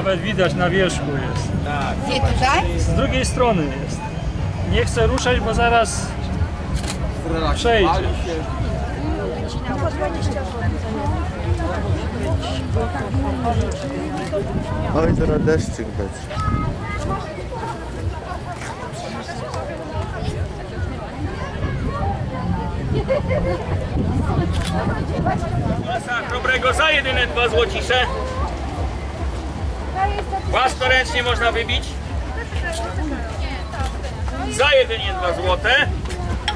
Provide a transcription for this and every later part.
Nawet widać na wierzchu jest. Gdzie tutaj? Z drugiej strony jest. Nie chcę ruszać, bo zaraz przejdzie. Oj, teraz deszczyk będzie. Masa chrobrego za jedyne dwa złocisze. Własnoręcznie można wybić. Za jedynie dwa złote.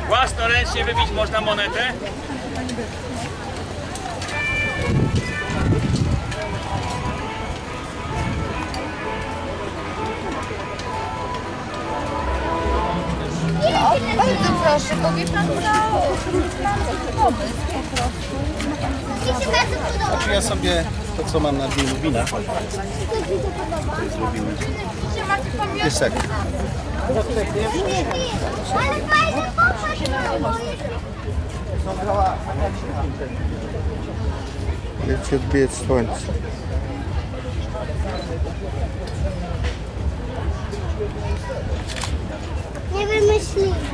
Własnoręcznie wybić można monetę. Bardzo proszę, bo wie pan po prostu. Znaczy ja sobie to co mam na dnie Lubina. Jest tak. Ale fajny popatrz. Jak ci odbije słońce. Nie wymyśliłem.